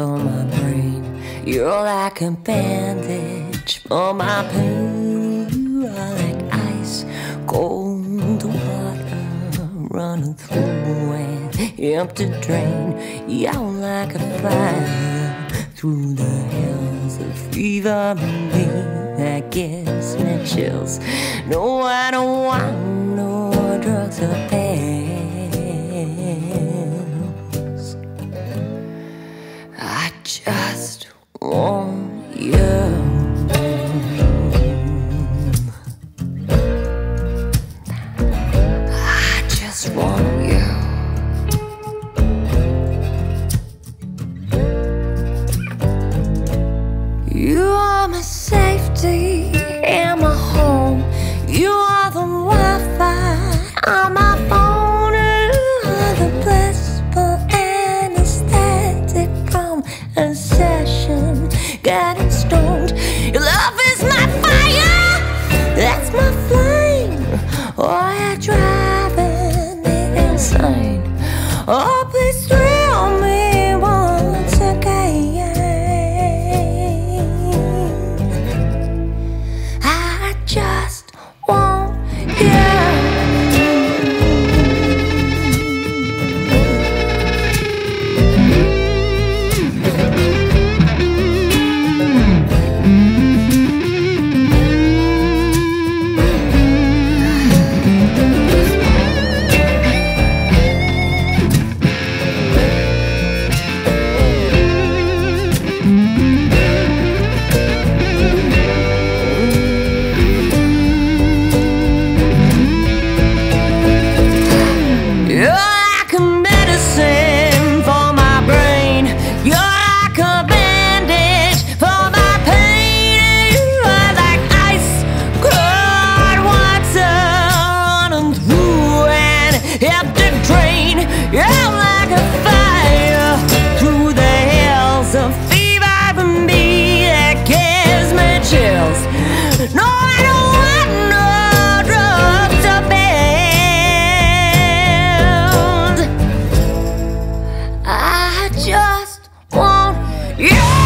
for my brain. You're like a bandage for my pain. You are like ice, cold water running through an empty drain. You're like a fire through the hills of fever in me that gives me chills. No, I don't want just want you. I just want you. You are my safety and my home. You are the Wi-Fi on captain like a fire through the hills of fever me gives me chills. No, I don't want no drugs to bend. I just want you.